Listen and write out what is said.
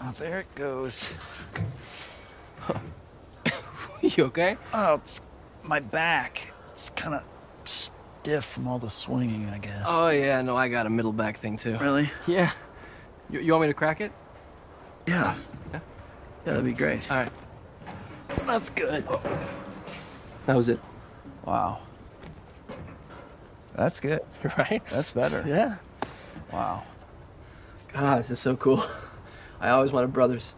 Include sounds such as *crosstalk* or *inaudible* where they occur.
Oh, there it goes. *laughs* you okay? Oh, it's my back. It's kind of stiff from all the swinging, I guess. Oh yeah, no, I got a middle back thing too. really? Yeah. You, you want me to crack it? Yeah. Yeah. Yeah, that'd be great. All right. That's good. That was it. Wow. That's good. *laughs* Right? That's better. Yeah. Wow. God, this is so cool. I always wanted brothers.